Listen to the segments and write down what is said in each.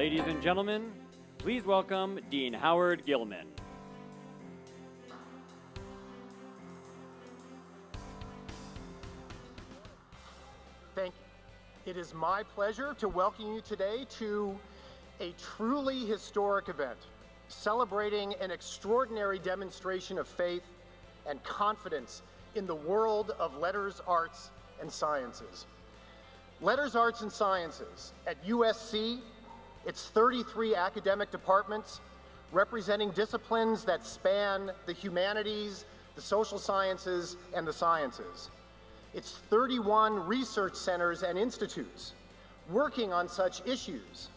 Ladies and gentlemen, please welcome Dean Howard Gillman. Thank you. It is my pleasure to welcome you today to a truly historic event, celebrating an extraordinary demonstration of faith and confidence in the world of letters, arts, and sciences. Letters, Arts, and Sciences at USC, its 33 academic departments representing disciplines that span the humanities, the social sciences, and the sciences. Its 31 research centers and institutes working on such issues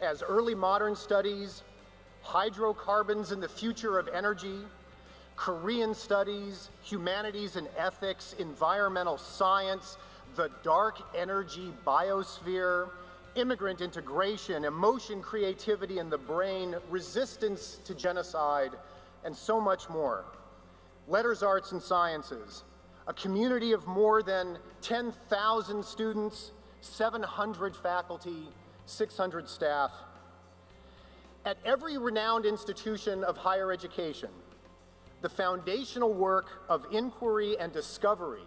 as early modern studies, hydrocarbons and the future of energy, Korean studies, humanities and ethics, environmental science, the dark energy biosphere, immigrant integration, emotion, creativity in the brain, resistance to genocide, and so much more. Letters, Arts, and Sciences, a community of more than 10,000 students, 700 faculty, 600 staff. At every renowned institution of higher education, the foundational work of inquiry and discovery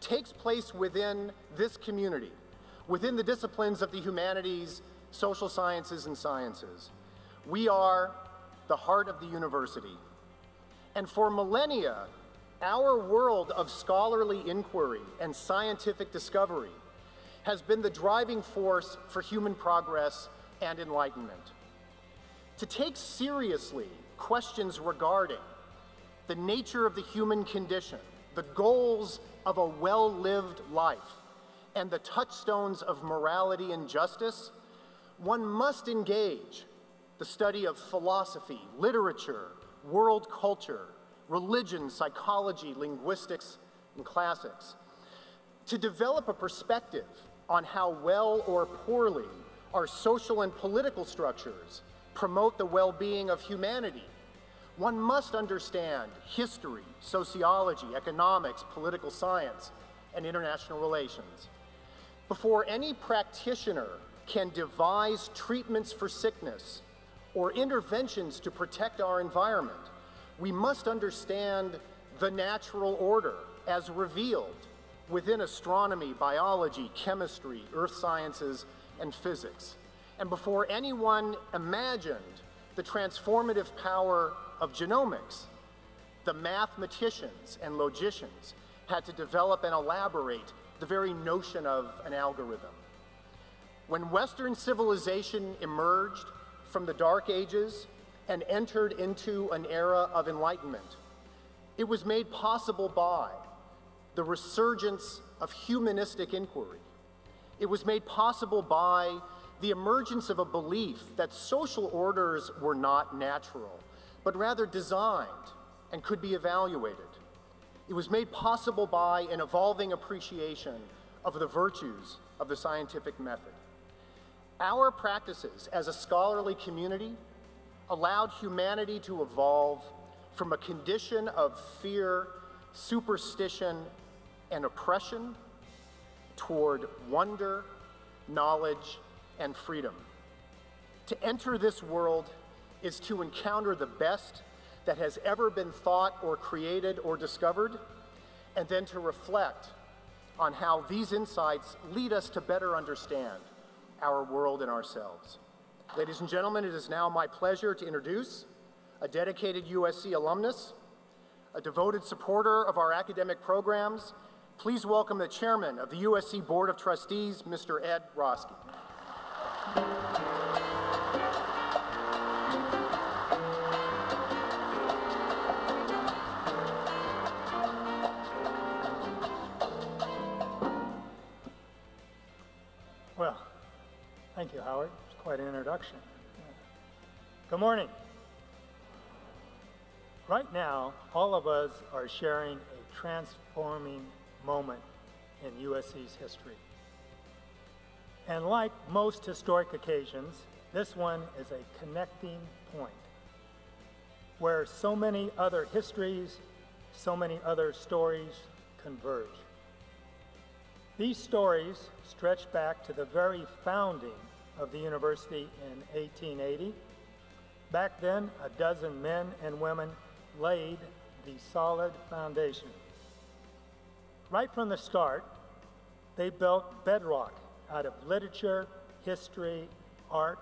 takes place within this community, within the disciplines of the humanities, social sciences, and sciences. We are the heart of the university. And for millennia, our world of scholarly inquiry and scientific discovery has been the driving force for human progress and enlightenment. To take seriously questions regarding the nature of the human condition, the goals of a well lived life, and the touchstones of morality and justice, one must engage the study of philosophy, literature, world culture, religion, psychology, linguistics, and classics. To develop a perspective on how well or poorly our social and political structures promote the well being of humanity one must understand history, sociology, economics, political science, and international relations. Before any practitioner can devise treatments for sickness or interventions to protect our environment, we must understand the natural order as revealed within astronomy, biology, chemistry, earth sciences, and physics. And before anyone imagined the transformative power of genomics, the mathematicians and logicians had to develop and elaborate the very notion of an algorithm. When Western civilization emerged from the Dark Ages and entered into an era of enlightenment, it was made possible by the resurgence of humanistic inquiry. It was made possible by the emergence of a belief that social orders were not natural, but rather designed and could be evaluated. It was made possible by an evolving appreciation of the virtues of the scientific method. Our practices as a scholarly community allowed humanity to evolve from a condition of fear, superstition, and oppression toward wonder, knowledge, and freedom. To enter this world is to encounter the best that has ever been thought or created or discovered, and then to reflect on how these insights lead us to better understand our world and ourselves. Ladies and gentlemen, it is now my pleasure to introduce a dedicated USC alumnus, a devoted supporter of our academic programs. Please welcome the chairman of the USC Board of Trustees, Mr. Ed Roski. Thank you, Howard. It's quite an introduction. Good morning. Right now, all of us are sharing a transforming moment in USC's history. And like most historic occasions, this one is a connecting point where so many other histories, so many other stories converge. These stories stretch back to the very founding of the university in 1880. Back then, a dozen men and women laid the solid foundation. Right from the start, they built bedrock out of literature, history, art,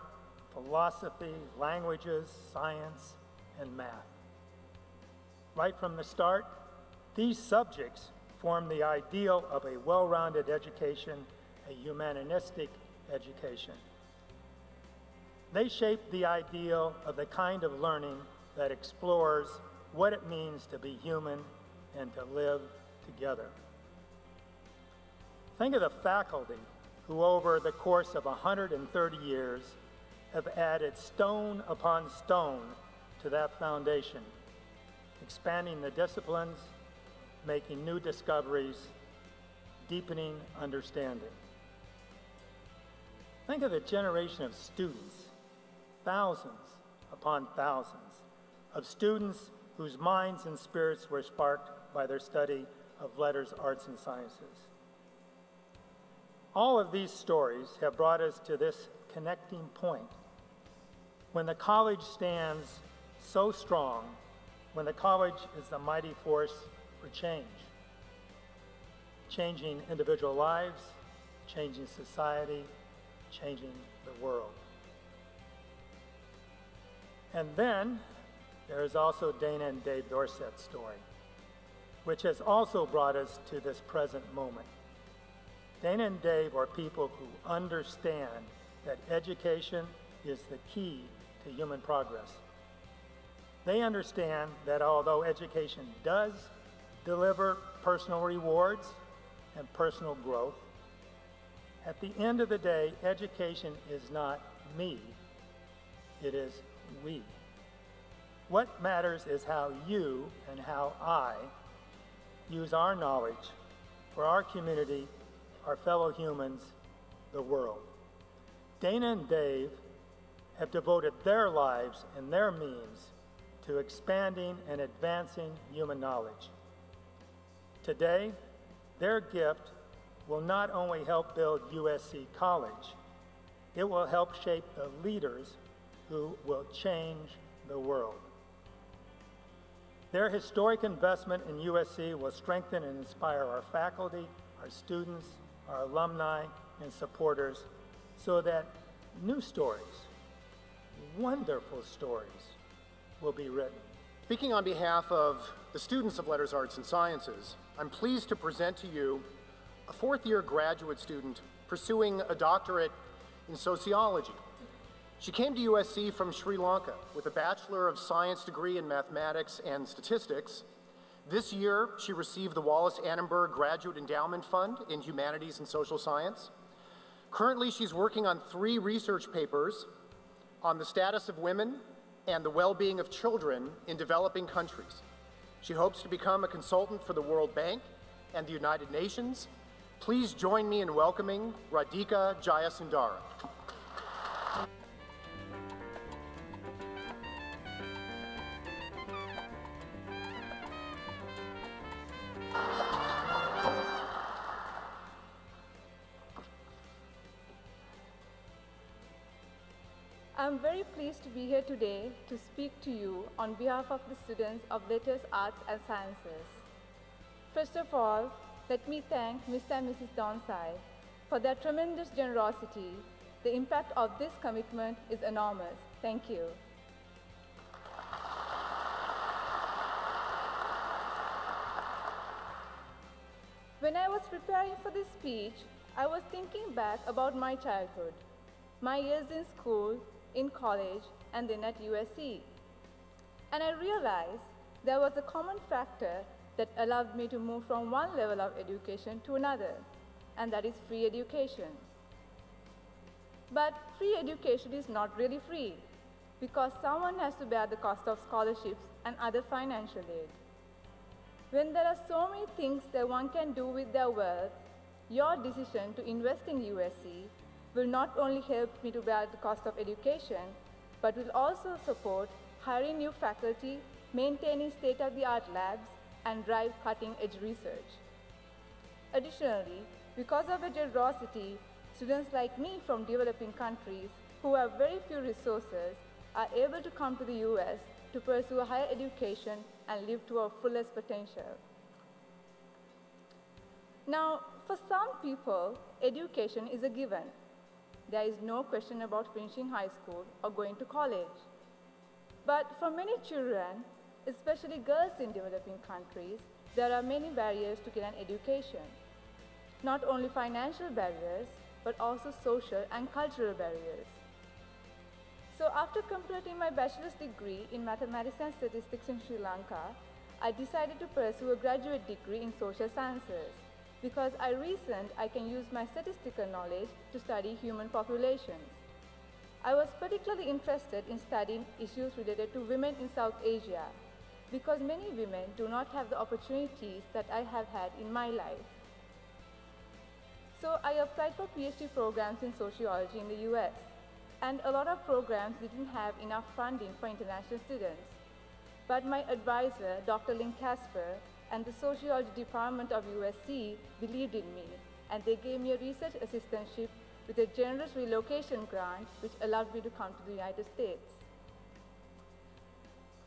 philosophy, languages, science, and math. Right from the start, these subjects form the ideal of a well-rounded education, a humanistic education. They shape the ideal of the kind of learning that explores what it means to be human and to live together. Think of the faculty who, over the course of 130 years, have added stone upon stone to that foundation, expanding the disciplines, making new discoveries, deepening understanding. Think of the generation of students, thousands upon thousands, of students whose minds and spirits were sparked by their study of letters, arts, and sciences. All of these stories have brought us to this connecting point. When the college stands so strong, when the college is the mighty force for change, changing individual lives, changing society, changing the world. And then there is also Dana and Dave Dornsife's story, which has also brought us to this present moment. Dana and Dave are people who understand that education is the key to human progress. They understand that although education does deliver personal rewards and personal growth. At the end of the day, education is not me, it is we. What matters is how you and how I use our knowledge for our community, our fellow humans, the world. Dana and Dave have devoted their lives and their means to expanding and advancing human knowledge. Today, their gift will not only help build USC College, it will help shape the leaders who will change the world. Their historic investment in USC will strengthen and inspire our faculty, our students, our alumni, and supporters so that new stories, wonderful stories, will be written. Speaking on behalf of the students of Letters, Arts, and Sciences, I'm pleased to present to you a fourth year graduate student pursuing a doctorate in sociology. She came to USC from Sri Lanka with a Bachelor of Science degree in Mathematics and Statistics. This year, she received the Wallace Annenberg Graduate Endowment Fund in Humanities and Social Science. Currently, she's working on three research papers on the status of women and the well-being of children in developing countries. She hopes to become a consultant for the World Bank and the United Nations. Please join me in welcoming Radhika Jayasundara. To be here today to speak to you on behalf of the students of Letters, Arts and Sciences. First of all, let me thank Mr. and Mrs. Dornsife for their tremendous generosity. The impact of this commitment is enormous. Thank you. When I was preparing for this speech, I was thinking back about my childhood, my years in school, in college, and then at USC. And I realized there was a common factor that allowed me to move from one level of education to another, and that is free education. But free education is not really free, because someone has to bear the cost of scholarships and other financial aid. When there are so many things that one can do with their wealth, your decision to invest in USC will not only help me to bear the cost of education, but will also support hiring new faculty, maintaining state-of-the-art labs, and drive cutting-edge research. Additionally, because of your generosity, students like me from developing countries who have very few resources are able to come to the US to pursue a higher education and live to our fullest potential. Now, for some people, education is a given. There is no question about finishing high school or going to college. But for many children, especially girls in developing countries, there are many barriers to get an education. Not only financial barriers, but also social and cultural barriers. So after completing my bachelor's degree in mathematics and statistics in Sri Lanka, I decided to pursue a graduate degree in social sciences because I reasoned I can use my statistical knowledge to study human populations. I was particularly interested in studying issues related to women in South Asia because many women do not have the opportunities that I have had in my life. So I applied for PhD programs in sociology in the US, and a lot of programs didn't have enough funding for international students. But my advisor, Dr. Lynn Casper, and the sociology department of USC believed in me, and they gave me a research assistantship with a generous relocation grant, which allowed me to come to the United States.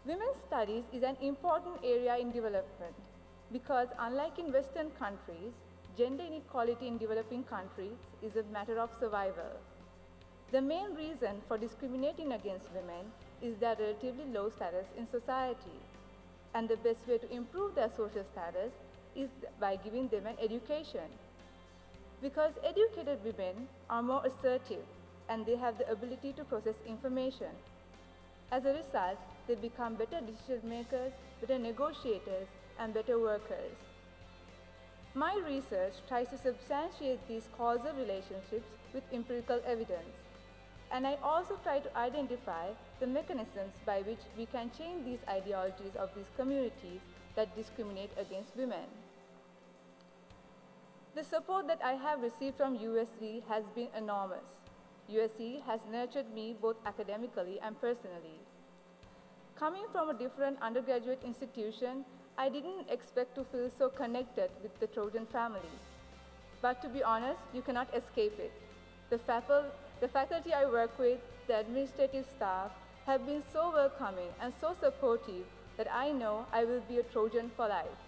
Women's studies is an important area in development because unlike in Western countries, gender inequality in developing countries is a matter of survival. The main reason for discriminating against women is their relatively low status in society. And the best way to improve their social status is by giving them an education. Because educated women are more assertive and they have the ability to process information. As a result, they become better decision makers, better negotiators, and better workers. My research tries to substantiate these causal relationships with empirical evidence. And I also try to identify the mechanisms by which we can change these ideologies of these communities that discriminate against women. The support that I have received from USC has been enormous. USC has nurtured me both academically and personally. Coming from a different undergraduate institution, I didn't expect to feel so connected with the Trojan family. But to be honest, you cannot escape it. The, the faculty I work with, the administrative staff, have been so welcoming and so supportive that I know I will be a Trojan for life.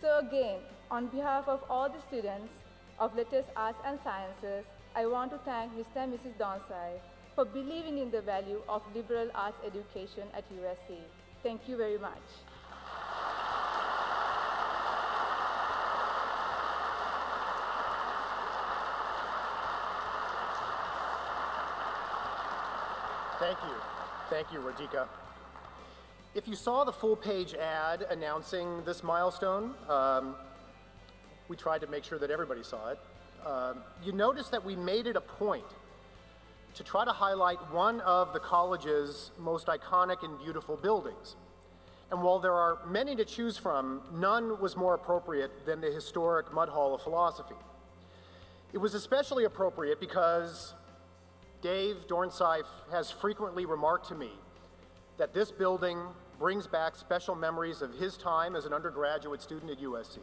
So again, on behalf of all the students of Letters, Arts and Sciences, I want to thank Mr. and Mrs. Dornsife for believing in the value of liberal arts education at USC. Thank you very much. Thank you. Thank you, Radhika. If you saw the full page ad announcing this milestone, um, we tried to make sure that everybody saw it. Uh, you notice that we made it a point to try to highlight one of the college's most iconic and beautiful buildings. And while there are many to choose from, none was more appropriate than the historic Mudd Hall of Philosophy. It was especially appropriate because Dave Dornsife has frequently remarked to me that this building brings back special memories of his time as an undergraduate student at USC.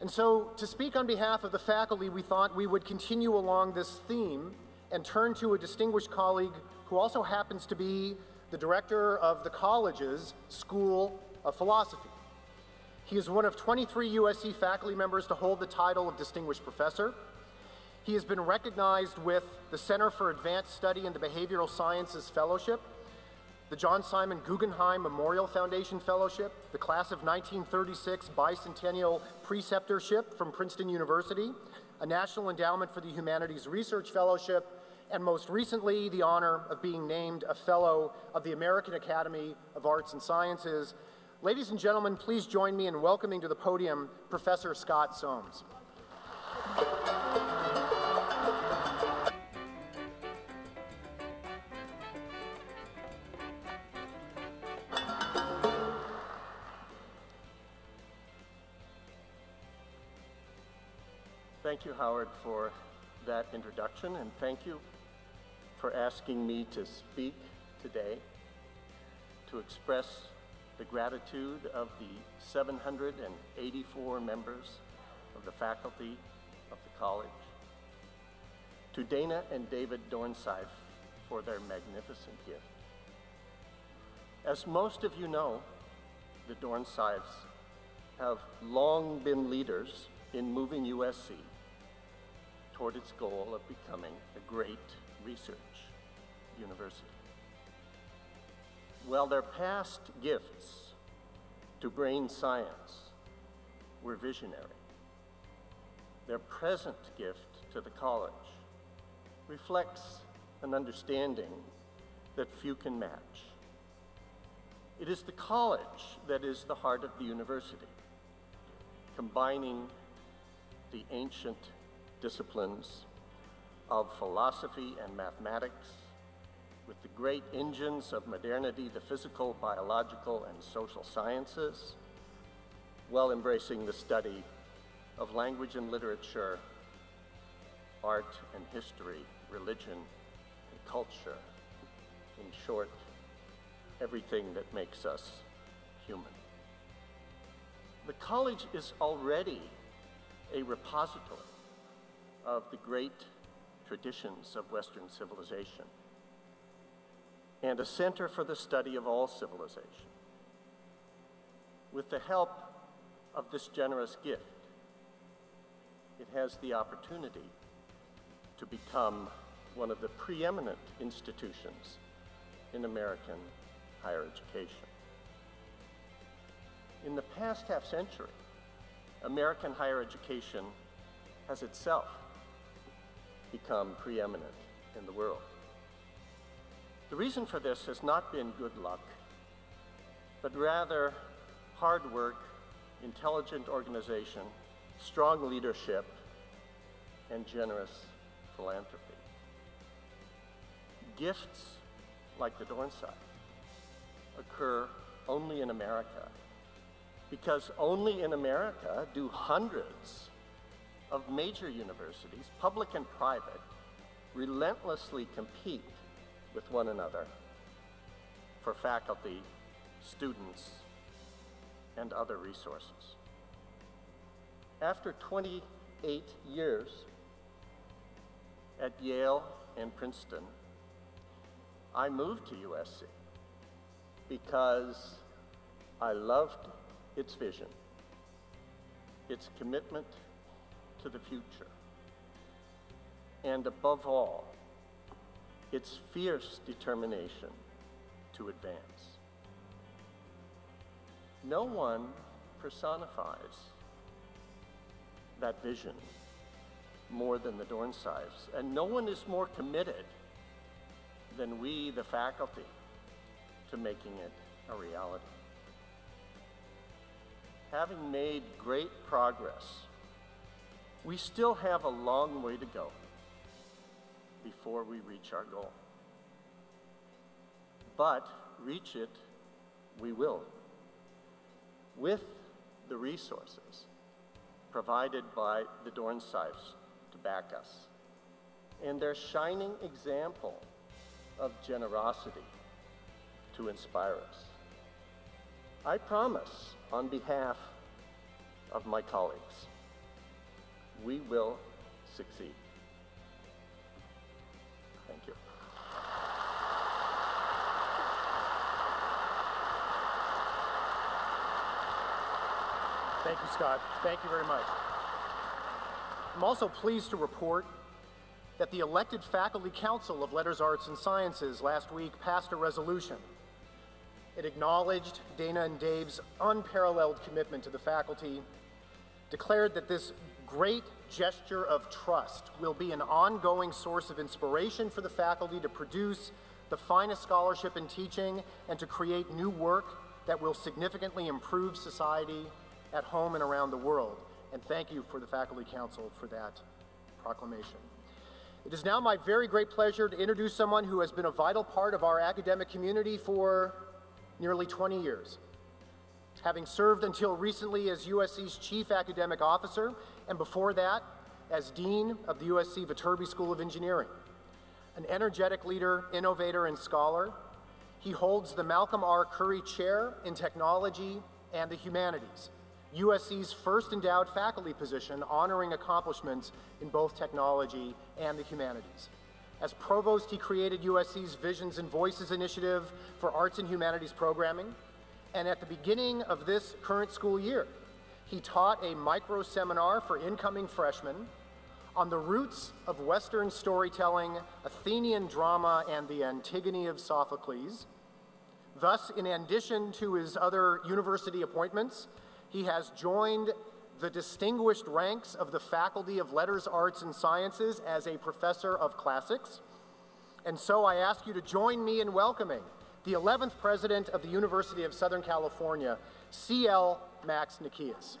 And so, to speak on behalf of the faculty, we thought we would continue along this theme and turn to a distinguished colleague who also happens to be the director of the college's School of Philosophy. He is one of 23 USC faculty members to hold the title of Distinguished Professor. He has been recognized with the Center for Advanced Study in the Behavioral Sciences Fellowship, the John Simon Guggenheim Memorial Foundation Fellowship, the Class of 1936 Bicentennial Preceptorship from Princeton University, a National Endowment for the Humanities Research Fellowship, and most recently, the honor of being named a Fellow of the American Academy of Arts and Sciences. Ladies and gentlemen, please join me in welcoming to the podium Professor Scott Soames. Thank you, Howard, for that introduction, and thank you for asking me to speak today to express the gratitude of the 784 members of the faculty of the college, to Dana and David Dornsife for their magnificent gift. As most of you know, the Dornsifes have long been leaders in moving USC toward its goal of becoming a great research university. While their past gifts to brain science were visionary, their present gift to the college reflects an understanding that few can match. It is the college that is the heart of the university, combining the ancient disciplines of philosophy and mathematics with the great engines of modernity, the physical, biological, and social sciences, while embracing the study of language and literature, art and history, religion and culture. In short, everything that makes us human. The college is already a repository of the great traditions of Western civilization and a center for the study of all civilization. With the help of this generous gift, it has the opportunity to become one of the preeminent institutions in American higher education. In the past half century, American higher education has itself become preeminent in the world. The reason for this has not been good luck, but rather hard work, intelligent organization, strong leadership, and generous philanthropy. Gifts like the Dornsife occur only in America because only in America do hundreds of major universities, public and private, relentlessly compete with one another for faculty, students, and other resources. After 28 years at Yale and Princeton, I moved to USC because I loved its vision, its commitment to the future, and above all, its fierce determination to advance. No one personifies that vision more than the Dornsifes, and no one is more committed than we, the faculty, to making it a reality. Having made great progress, we still have a long way to go before we reach our goal. But reach it, we will. With the resources provided by the Dornsifes to back us, and their shining example of generosity to inspire us. I promise, on behalf of my colleagues, we will succeed. Thank you. Thank you, Scott. Thank you very much. I'm also pleased to report that the elected Faculty Council of Letters, Arts, and Sciences last week passed a resolution. It acknowledged Dana and Dave's unparalleled commitment to the faculty, declared that this great gesture of trust will be an ongoing source of inspiration for the faculty to produce the finest scholarship and teaching and to create new work that will significantly improve society at home and around the world. And thank you for the Faculty Council for that proclamation. It is now my very great pleasure to introduce someone who has been a vital part of our academic community for nearly 20 years. Having served until recently as USC's Chief Academic Officer, and before that, as Dean of the USC Viterbi School of Engineering. An energetic leader, innovator, and scholar, he holds the Malcolm R. Currie Chair in Technology and the Humanities USC's first endowed faculty position honoring accomplishments in both technology and the humanities. As provost, he created USC's Visions and Voices initiative for arts and humanities programming. And at the beginning of this current school year, he taught a micro seminar for incoming freshmen on the roots of Western storytelling, Athenian drama, and the Antigone of Sophocles. Thus, in addition to his other university appointments, he has joined the distinguished ranks of the Faculty of Letters, Arts, and Sciences as a professor of classics. And so I ask you to join me in welcoming the 11th president of the University of Southern California, C.L. Max Nikias.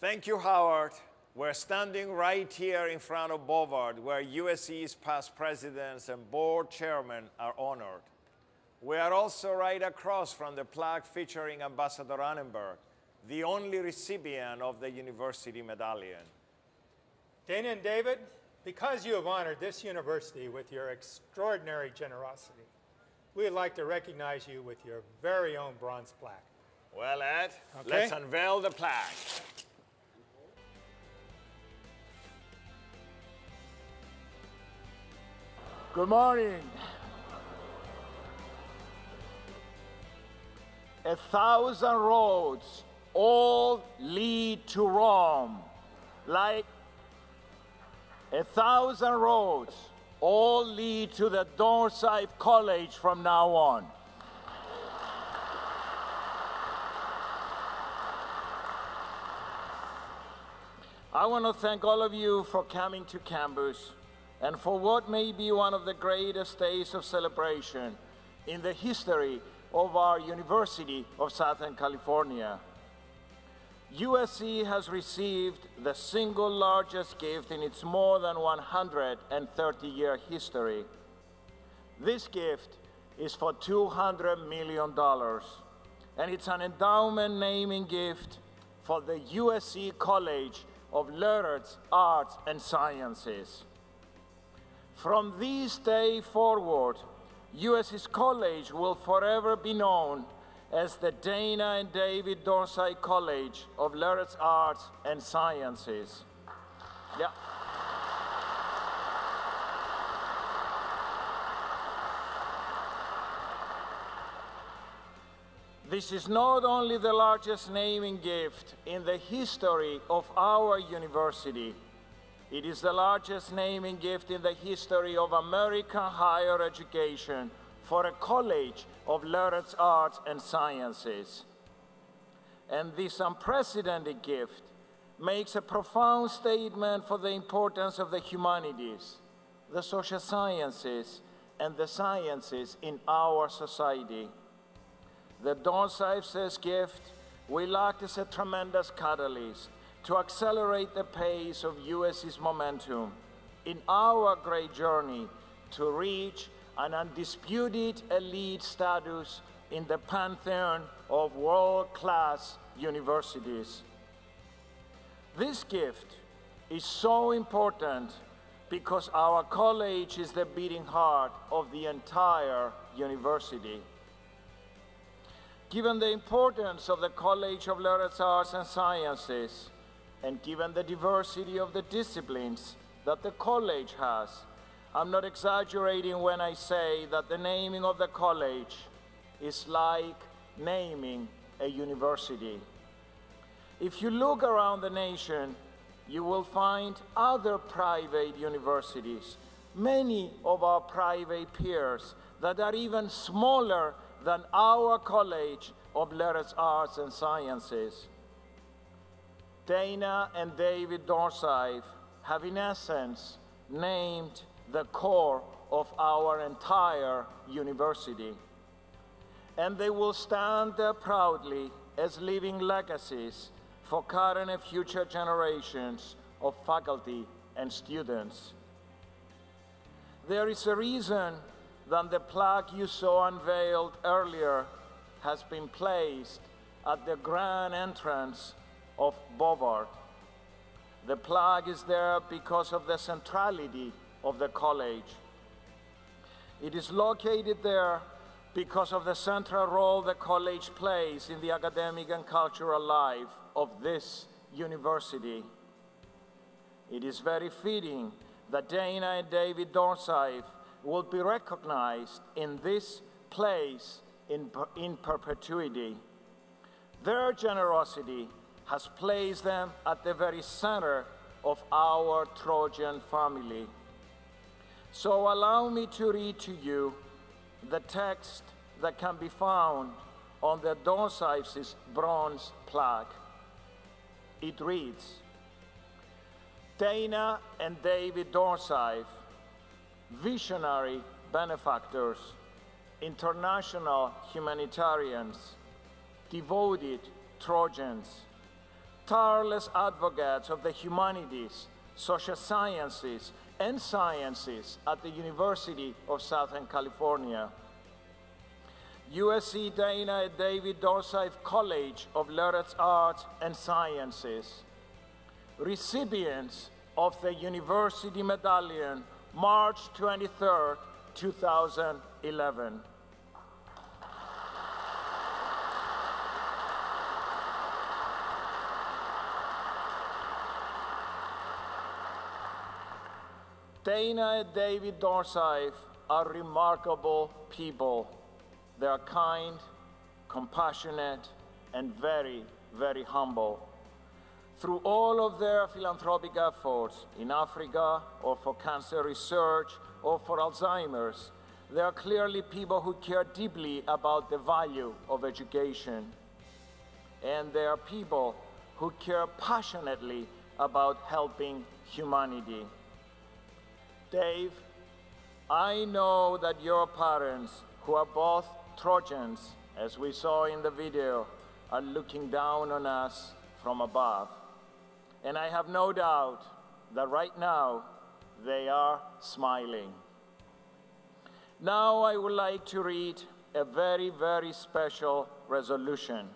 Thank you, Howard. We're standing right here in front of Bovard, where USC's past presidents and board chairmen are honored. We are also right across from the plaque featuring Ambassador Annenberg, the only recipient of the university medallion. Dana and David, because you have honored this university with your extraordinary generosity, we would like to recognize you with your very own bronze plaque. Well, Ed, Okay. let's unveil the plaque. Good morning. A thousand roads all lead to Rome. Like a thousand roads all lead to the Dornsife College from now on. I want to thank all of you for coming to campus and for what may be one of the greatest days of celebration in the history of our University of Southern California. USC has received the single largest gift in its more than 130 year history. This gift is for $200 million, and it's an endowment naming gift for the USC College of Letters, Arts, and Sciences. From this day forward, USC's college will forever be known as the Dana and David Dornsife College of Letters, Arts, and Sciences. Yeah. This is not only the largest naming gift in the history of our university, it is the largest naming gift in the history of American higher education for a college of letters, arts, and sciences. And this unprecedented gift makes a profound statement for the importance of the humanities, the social sciences, and the sciences in our society. The Don Dornsife's gift will act as a tremendous catalyst to accelerate the pace of USC's momentum in our great journey to reach an undisputed elite status in the pantheon of world-class universities. This gift is so important because our college is the beating heart of the entire university. Given the importance of the College of Letters, Arts, and Sciences, and given the diversity of the disciplines that the college has, I'm not exaggerating when I say that the naming of the college is like naming a university. If you look around the nation, you will find other private universities, many of our private peers that are even smaller than our College of Letters, Arts, and Sciences. Dana and David Dornsife have, in essence, named the core of our entire university. And they will stand there proudly as living legacies for current and future generations of faculty and students. There is a reason that the plaque you saw unveiled earlier has been placed at the grand entrance of Bovard. The plaque is there because of the centrality of the college. It is located there because of the central role the college plays in the academic and cultural life of this university. It is very fitting that Dana and David Dornsife will be recognized in this place in, in perpetuity. Their generosity has placed them at the very center of our Trojan family. So allow me to read to you the text that can be found on the Dornsife's bronze plaque. It reads, Dana and David Dornsife, visionary benefactors, international humanitarians, devoted Trojans, tireless advocates of the humanities, social sciences, and sciences at the University of Southern California. USC Dana David Dornsife College of Letters, Arts, and Sciences, recipients of the University Medallion, March 23, 2011. Dana and David Dornsife are remarkable people. They are kind, compassionate, and very, very humble. Through all of their philanthropic efforts in Africa, or for cancer research, or for Alzheimer's, they are clearly people who care deeply about the value of education. And they are people who care passionately about helping humanity. Dave, I know that your parents, who are both Trojans, as we saw in the video, are looking down on us from above. And I have no doubt that right now they are smiling. Now I would like to read a very, very special resolution.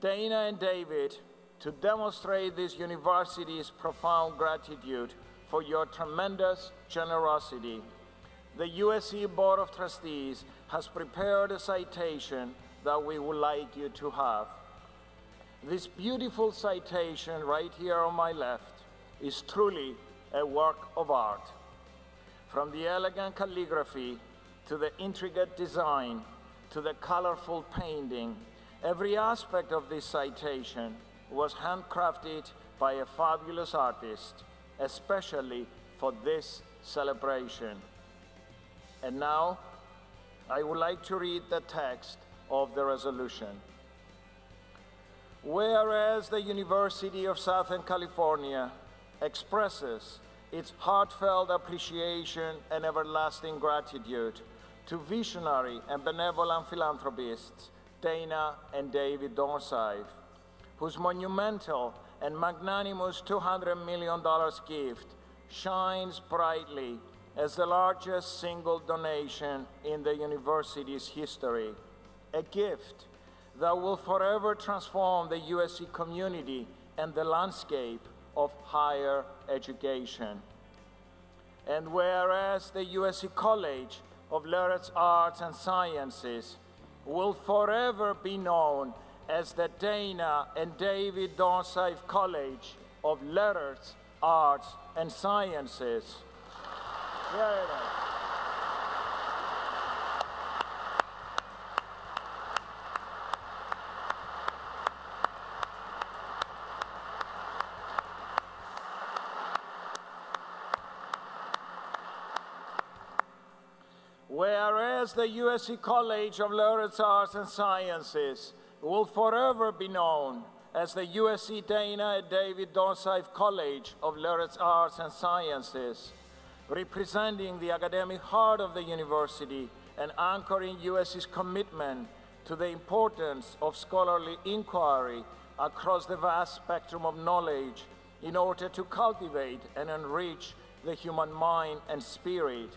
Dana and David, to demonstrate this university's profound gratitude for your tremendous generosity, the USC Board of Trustees has prepared a citation that we would like you to have. This beautiful citation right here on my left is truly a work of art. From the elegant calligraphy to the intricate design to the colorful painting, every aspect of this citation was handcrafted by a fabulous artist especially for this celebration. And now, I would like to read the text of the resolution. Whereas the University of Southern California expresses its heartfelt appreciation and everlasting gratitude to visionary and benevolent philanthropists Dana and David Dornsife, whose monumental and magnanimous $200 million gift shines brightly as the largest single donation in the university's history, a gift that will forever transform the USC community and the landscape of higher education. And whereas the USC College of Letters, Arts, and Sciences will forever be known as the Dana and David Dornsife College of Letters, Arts, and Sciences. Whereas the USC College of Letters, Arts, and Sciences will forever be known as the USC Dana David Dornsife College of Letters, Arts, and Sciences, representing the academic heart of the university and anchoring USC's commitment to the importance of scholarly inquiry across the vast spectrum of knowledge in order to cultivate and enrich the human mind and spirit,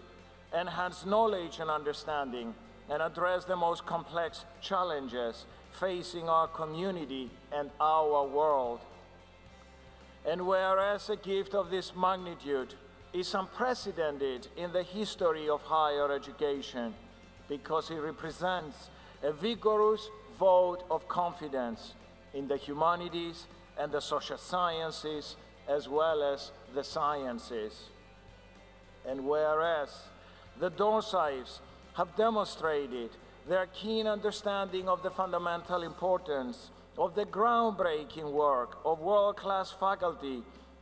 enhance knowledge and understanding, and address the most complex challenges facing our community and our world. And whereas a gift of this magnitude is unprecedented in the history of higher education because it represents a vigorous vote of confidence in the humanities and the social sciences, as well as the sciences. And whereas the Dornsifes have demonstrated their keen understanding of the fundamental importance of the groundbreaking work of world-class faculty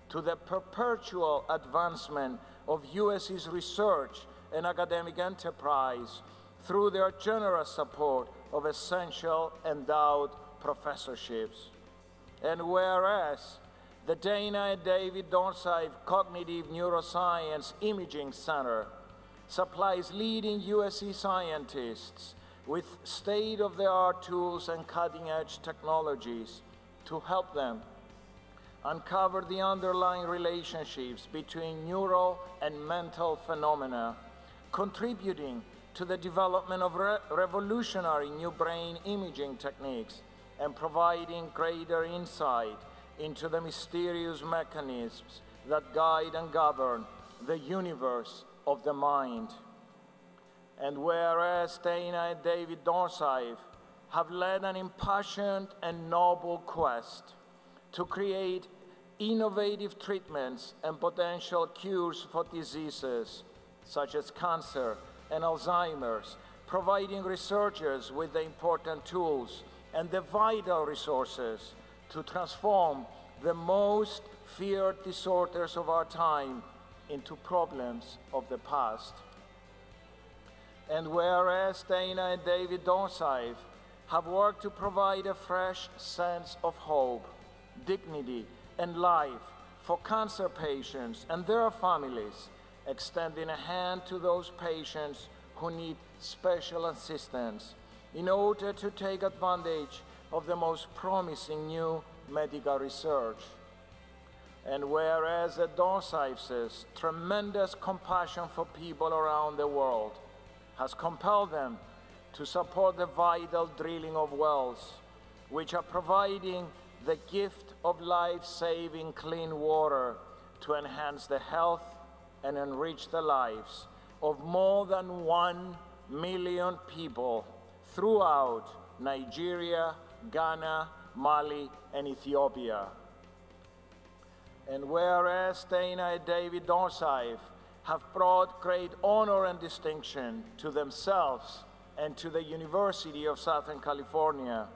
to the perpetual advancement of USC's research and academic enterprise through their generous support of essential endowed professorships. And whereas the Dana and David Dornsife Cognitive Neuroscience Imaging Center supplies leading USC scientists with state-of-the-art tools and cutting-edge technologies to help them uncover the underlying relationships between neural and mental phenomena, contributing to the development of re revolutionary new brain imaging techniques and providing greater insight into the mysterious mechanisms that guide and govern the universe of the mind. And whereas Dana and David Dornsife have led an impassioned and noble quest to create innovative treatments and potential cures for diseases such as cancer and Alzheimer's, providing researchers with the important tools and the vital resources to transform the most feared disorders of our time into problems of the past. And whereas Dana and David Dornsife have worked to provide a fresh sense of hope, dignity, and life for cancer patients and their families, extending a hand to those patients who need special assistance in order to take advantage of the most promising new medical research. And whereas the Dornsifes' tremendous compassion for people around the world has compelled them to support the vital drilling of wells, which are providing the gift of life-saving clean water to enhance the health and enrich the lives of more than one million people throughout Nigeria, Ghana, Mali, and Ethiopia. And whereas Dana David Dornsife have brought great honor and distinction to themselves and to the University of Southern California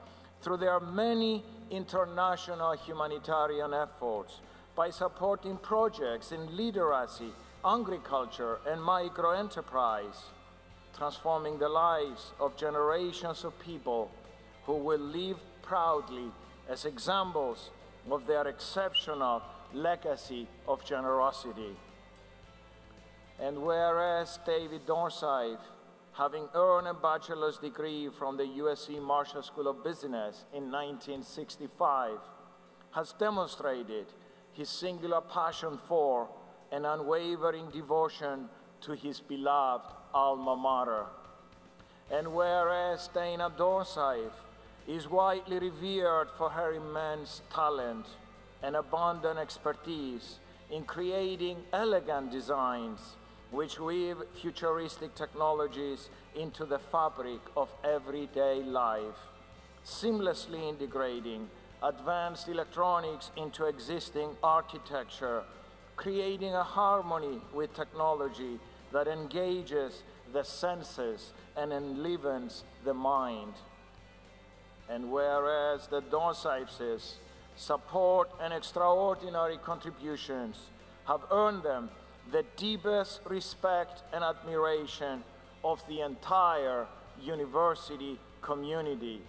through their many international humanitarian efforts by supporting projects in literacy, agriculture, and microenterprise, transforming the lives of generations of people who will live proudly as examples of their exceptional legacy of generosity. And whereas David Dornsife, having earned a bachelor's degree from the USC Marshall School of Business in 1965, has demonstrated his singular passion for and unwavering devotion to his beloved alma mater. And whereas Dana Dornsife is widely revered for her immense talent and abundant expertise in creating elegant designs which weave futuristic technologies into the fabric of everyday life, seamlessly integrating advanced electronics into existing architecture, creating a harmony with technology that engages the senses and enlivens the mind. And whereas the Dornsifes support and extraordinary contributions have earned them the deepest respect and admiration of the entire university community,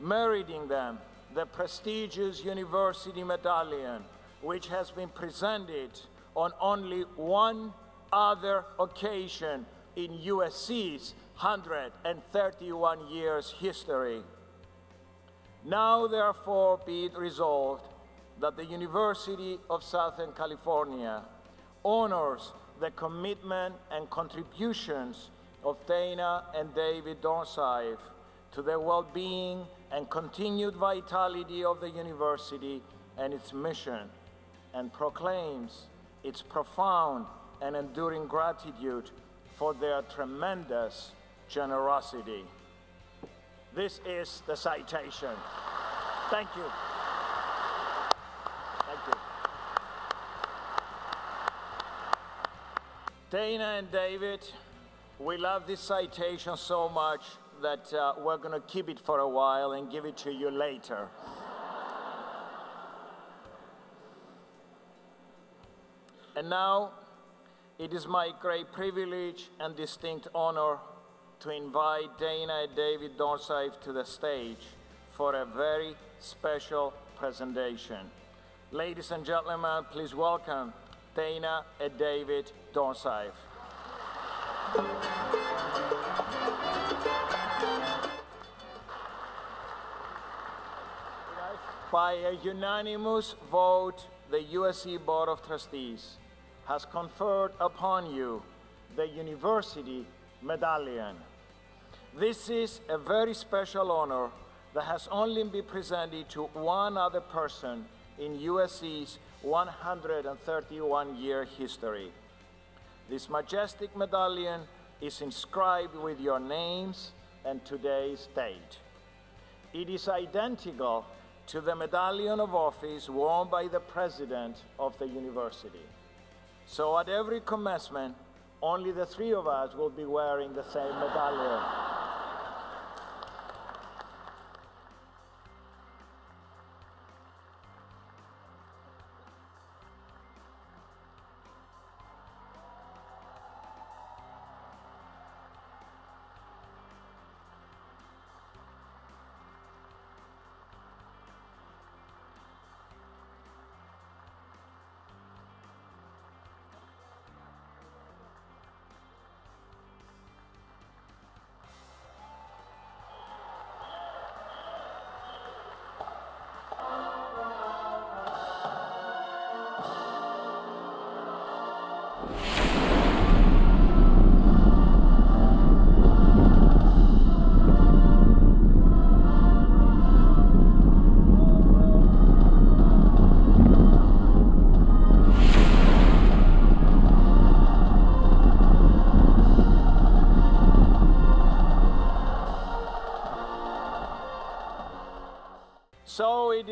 meriting them the prestigious University Medallion, which has been presented on only one other occasion in USC's 131 years history. Now, therefore, be it resolved that the University of Southern California honors the commitment and contributions of Dana and David Dornsife to the well-being and continued vitality of the university and its mission, and proclaims its profound and enduring gratitude for their tremendous generosity. This is the citation. Thank you. Thank you. Dana and David, we love this citation so much that uh, we're going to keep it for a while and give it to you later. and now, it is my great privilege and distinct honor to invite Dana and David Dornsife to the stage for a very special presentation. Ladies and gentlemen, please welcome Dana and David Dornsife. By a unanimous vote, the USC Board of Trustees has conferred upon you the University Medallion. This is a very special honor that has only been presented to one other person in USC's 131-year history. This majestic medallion is inscribed with your names and today's date. It is identical to the medallion of office worn by the president of the university. So at every commencement, only the three of us will be wearing the same medallion.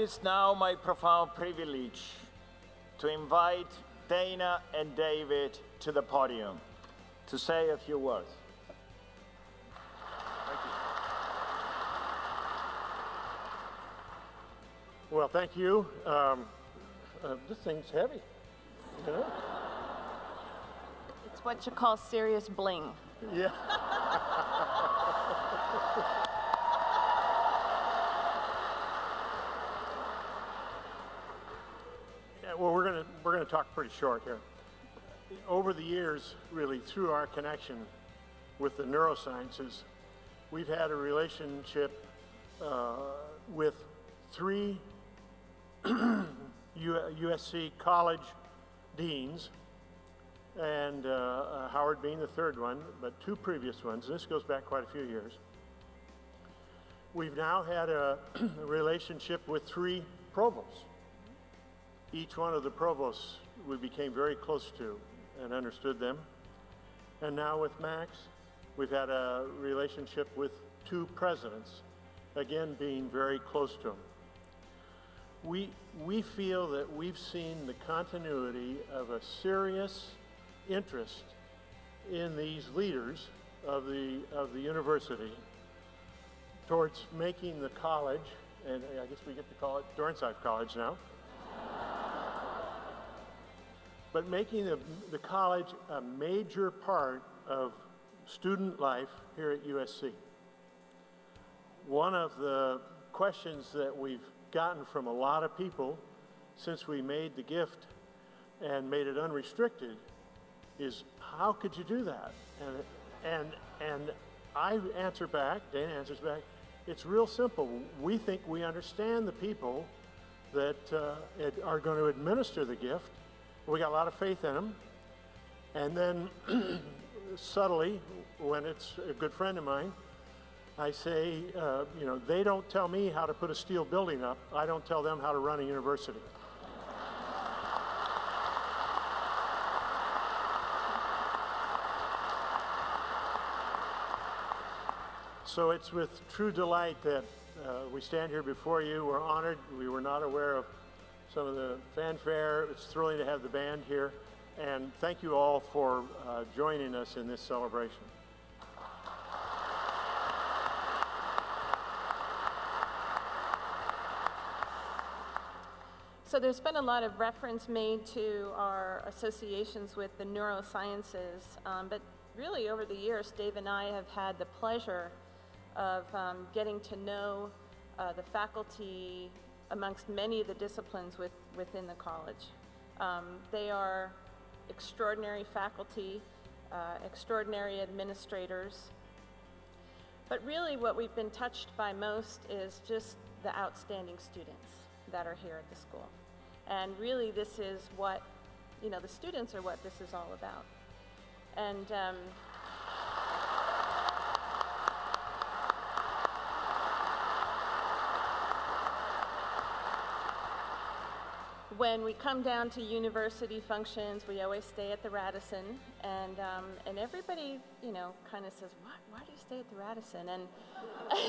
Is now my profound privilege to invite Dana and David to the podium to say a few words. Well, thank you. Um, uh, this thing's heavy. You know? It's what you call serious bling. Yeah. Well, we're gonna we're gonna talk pretty short here. Over the years, really, through our connection with the neurosciences, we've had a relationship uh, with three USC college deans, and uh, uh, Howard being the third one, but two previous ones. This goes back quite a few years. We've now had a relationship with three provosts. Each one of the provosts we became very close to and understood them. And now with Max, we've had a relationship with two presidents, again being very close to him we, we feel that we've seen the continuity of a serious interest in these leaders of the, of the university towards making the college, and I guess we get to call it Dornsife College now, but making the, the college a major part of student life here at USC. One of the questions that we've gotten from a lot of people since we made the gift and made it unrestricted is how could you do that? And, and, and I answer back, Dana answers back, it's real simple. We think we understand the people that uh, are going to administer the gift. We got a lot of faith in them. And then subtly, when it's a good friend of mine, I say, uh, you know, they don't tell me how to put a steel building up. I don't tell them how to run a university. So it's with true delight that uh, we stand here before you. We're honored. We were not aware of some of the fanfare. It's thrilling to have the band here. And thank you all for uh, joining us in this celebration. So there's been a lot of reference made to our associations with the neurosciences, um, but really over the years, Dave and I have had the pleasure of um, getting to know uh, the faculty amongst many of the disciplines with, within the college. Um, they are extraordinary faculty, uh, extraordinary administrators, but really what we've been touched by most is just the outstanding students that are here at the school. And really this is what, you know, the students are what this is all about. And um, when we come down to university functions, we always stay at the Radisson, and um, and everybody, you know, kind of says, "Why, why do you stay at the Radisson?" And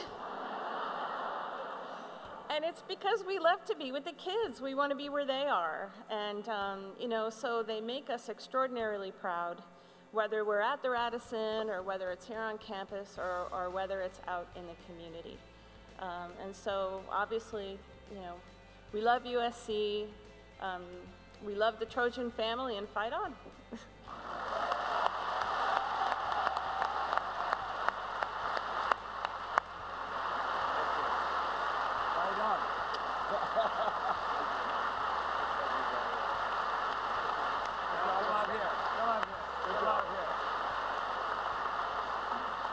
and it's because we love to be with the kids. We want to be where they are, and um, you know, so they make us extraordinarily proud, whether we're at the Radisson or whether it's here on campus or or whether it's out in the community. Um, and so, obviously, you know, we love USC. Um, we love the Trojan family and fight on. Right on. Come out here. Come out here. Come out here.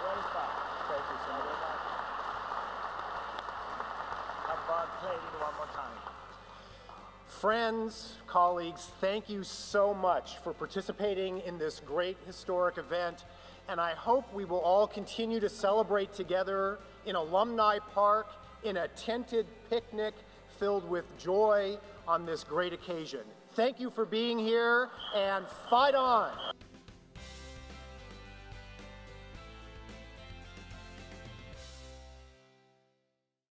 Where is Bob? Thank you so much. Have Bob played it one more time. Friends, colleagues, thank you so much for participating in this great historic event. And I hope we will all continue to celebrate together in Alumni Park in a tented picnic filled with joy on this great occasion. Thank you for being here and fight on.